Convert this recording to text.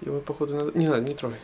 Его, походу, надо... Не надо, не трогай.